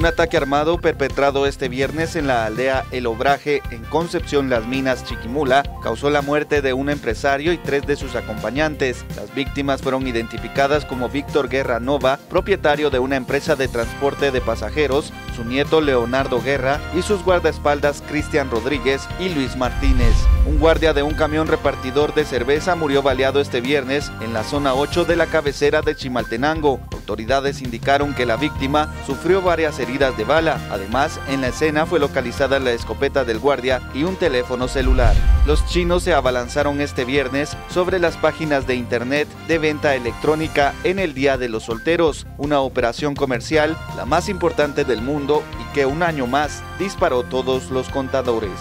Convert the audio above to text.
Un ataque armado perpetrado este viernes en la aldea El Obraje, en Concepción Las Minas, Chiquimula, causó la muerte de un empresario y tres de sus acompañantes. Las víctimas fueron identificadas como Víctor Guerra Nova, propietario de una empresa de transporte de pasajeros, su nieto Leonardo Guerra y sus guardaespaldas Cristian Rodríguez y Luis Martínez. Un guardia de un camión repartidor de cerveza murió baleado este viernes en la zona 8 de la cabecera de Chimaltenango. Autoridades indicaron que la víctima sufrió varias heridas de bala. Además, en la escena fue localizada la escopeta del guardia y un teléfono celular. Los chinos se abalanzaron este viernes sobre las páginas de internet de venta electrónica en el Día de los Solteros, una operación comercial la más importante del mundo y que un año más disparó todos los contadores.